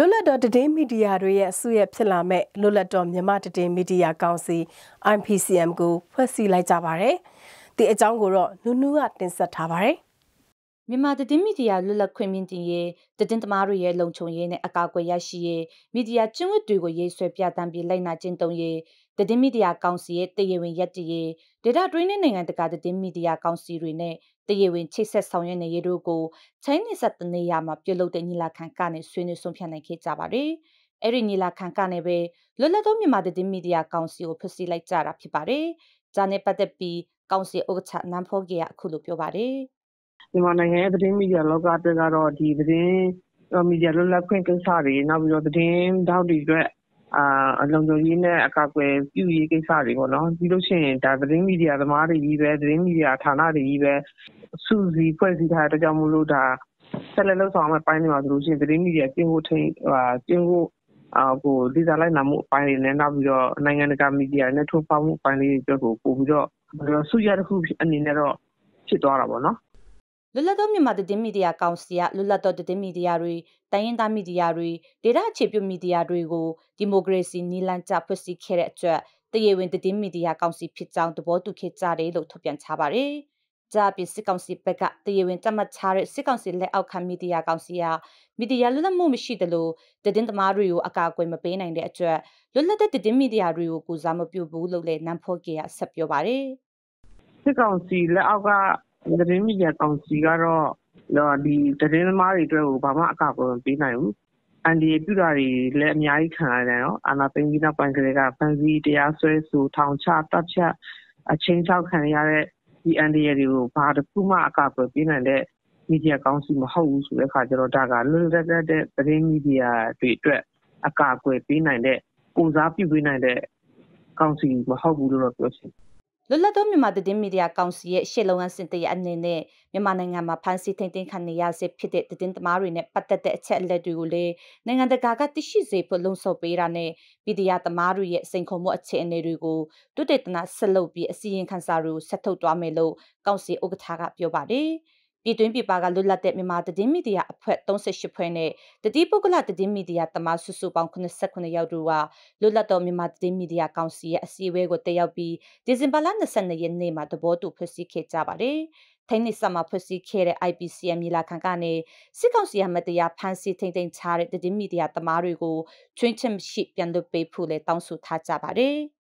လွတ်လပ်တော်တည်င်းမီဒီယာတွေရဲ့အစုရဖြစ်လာမဲ့လွတ်လပ်တော်မြန်မာတည်င်းမီဒီယာကောင်စီ IPCM ကိုဖွဲ့စည်းလိုက်ကြပါတယ်။ဒီအကြောင်းကိုတော့နူးနူးကတင်ဆက်ထားပါတယ်။မြန်မာတည်င်းမီဒီယာလွတ်လပ်ခွင့်မြင့်တင်ရေးတည်င်းသမားတွေရဲ့လုံခြုံရေးနဲ့အကာအကွယ်ရရှိရေးမီဒီယာကျင့်ဝတ်တွေကိုရေးဆွဲပြသပြီးလိုက်နာကျင့်သုံးရေးတည်င်းမီဒီယာကောင်စီရဲ့တည်ဝင်ရက်တည်ရေးဒေတာတွင်းနဲ့နိုင်ငံတကာတည်င်းမီဒီယာကောင်စီတွေနဲ့ တရေဝင်ချိတ်ဆက်ဆောင်ရွက်နေရတို့ကိုချင်းနေဆက်တနေရမှာပြုလုပ်တဲ့ညီလာခံကနေဆွေးနွေးဆုံးဖြတ်နိုင်ခဲ့ကြပါတယ်။အဲ့ဒီညီလာခံကနေပဲလွတ်လပ်သောမြန်မာသတင်းမီဒီယာကောင်စီကိုဖွဲ့စည်းလိုက်ကြတာဖြစ်ပါတယ်။ဂျာနဲ့ပတ်သက်ပြီးကောင်စီဥက္ကဋ္ဌနမ်ဖောကေကအခုလိုပြောပါတယ်။မြန်မာနိုင်ငံရဲ့သတင်းမီဒီယာလောကအတွက်ကတော့ဒီသတင်းမီဒီယာလွတ်လပ်ခွင့်ကိစ္စတွေနောက်ပြီးတော့သတင်းတောက်တွေအတွက်အာ လုံခြုံရေးနဲ့ အကာအကွယ်ပြုရေးကိစ္စတွေပေါ့နော် ပြီးလို့ရှိရင်ဒါသတင်းမီဒီယာသမားတွေကြီးပဲ သတင်းမီဒီယာဌာနတွေကြီးပဲ စုစည်းဖွဲ့စည်းထားတဲ့အတွက်ကြောင့်မို့လို့ ဒါဆက်လက်လုပ်ဆောင်မယ့်ပိုင်းတွေမှာဆိုလို့ရှိရင် သတင်းမီဒီယာကျင့်ဝတ်ထိန်းဟာကျင့်ဝတ်အာကိုဒီဇိုင်းလိုက်နာမှုအပိုင်းတွေနဲ့ နောက်ပြီးတော့ နိုင်ငံတကာမီဒီယာနဲ့ ထိုးဖောက်မှုအပိုင်းလေးတွေအတွက်ကို ပို့ပြီးတော့ ဆုရတစ်ခုအနေနဲ့တော့ ဖြစ်သွားတာပေါ့နော် လွတ်လပ်သောမြန်မာသတင်းမီဒီယာကောင်စီကလွတ်လပ်သောသတင်းမီဒီယာတွေတိုင်းရင်းသားမီဒီယာတွေဒေတာအခြေပြုမီဒီယာတွေကိုဒီမိုကရေစီနီလန်ကျဖွဲ့စည်းခဲ့တဲ့အတွက်တရေဝင်သတင်းမီဒီယာကောင်စီဖြစ်ကြောင်းသဘောတူခဲ့ကြတယ်လို့ထုတ်ပြန်ထားပါတယ်။ဂျာပီစစ်ကောင်စီဘက်ကတရေဝင်တတ်မှတ်ထားတဲ့စစ်ကောင်စီလက်အောက်ခံမီဒီယာကောင်စီကမီဒီယာလွတ်လပ်မှုမရှိသလိုသတင်းသမားတွေကိုအကာအကွယ်မပေးနိုင်တဲ့အတွက်လွတ်လပ်တဲ့သတင်းမီဒီယာတွေကိုကူစားမပြုဘူးလို့လည်းနမ်ဖော့ကေကဆက်ပြောပါတယ်။စစ်ကောင်စီလက်အောက်က သတင်းမီဒီယာကောင်စီကတော့ဒီသတင်းသမားတွေအတွက်ကို ဘာမှ အကာအကွယ်မပေးနိုင်ဘူး။အန္တရာယ်ပြုတာတွေလည်း အများကြီးခံရတယ်နော်။အာဏာသိမ်းပြီးနောက်ပိုင်းကတည်းက ဖမ်းဆီးတရားစွဲဆို ထောင်ချ သတ်ဖြတ်အချင်းချောက်ခံရတဲ့ ဒီအန္တရာယ်တွေကို ဘာတစ်ခုမှ အကာအကွယ်ပေးနိုင်တဲ့ မီဒီယာကောင်စီမဟုတ်ဘူးဆိုတဲ့အခါကျတော့ ဒါက လွတ်လပ်တဲ့သတင်းမီဒီယာတွေအတွက် အကာအကွယ်ပေးနိုင်တဲ့ ကိုစားပြုပေးနိုင်တဲ့ ကောင်စီမဟုတ်ဘူးလို့တော့ ပြောချင်တယ် လွတ်လပ်သောမြန်မာသတင်းမီဒီယာကောင်စီရဲ့ရှေ့လုံငန်းစဉ်တရအနေနဲ့မြန်မာနိုင်ငံမှာဖမ်းဆီးထိန်းသိမ်းခံနေရဆဲဖြစ်တဲ့သတင်းသမားတွေနဲ့ပတ်သက်တဲ့အချက်အလက်တွေကိုလည်းနိုင်ငံတကာကသိရှိစေဖို့လုံဆော်ပေးတာနဲ့မီဒီယာသမားတွေရဲ့စိန်ခေါ်မှုအခြေအနေတွေကိုတုတေသနာဆက်လုပ်ပြီးအစီရင်ခံစာတွေကိုဆက်ထုတ်သွားမယ်လို့ကောင်စီဥက္ကဋ္ဌကပြောပါတယ်။ ပြည်တွင်းပြည်ပကလွတ်လပ်တဲ့မြန်မာသတင်းမီဒီယာအဖွဲ့38ဖွဲ့နဲ့တတိပုဂ္ဂလသတင်းမီဒီယာတမစုစုပေါင်း89ယောက်တို့ကလွတ်လပ်သောမြန်မာသတင်းမီဒီယာကောင်စီရဲ့အစည်းအဝေးကိုတက်ရောက်ပြီးဒီဇင်ဘာလ22ရက်နေ့မှာသဘောတူဖွဲ့စည်းခဲ့ကြပါတယ်။ထိုင်းနေဆက်မှာဖွဲ့စည်းခဲ့တဲ့ IPCM မြေလာခံကနေစစ်ကောင်စီအမတရားဖမ်းဆီးထိန်သိမ်းထားတဲ့သတင်းမီဒီယာတမားတွေကိုချွင်းချက်ရှိပြန်လွှတ်ပေးဖို့လည်းတောင်းဆိုထားကြပါတယ်။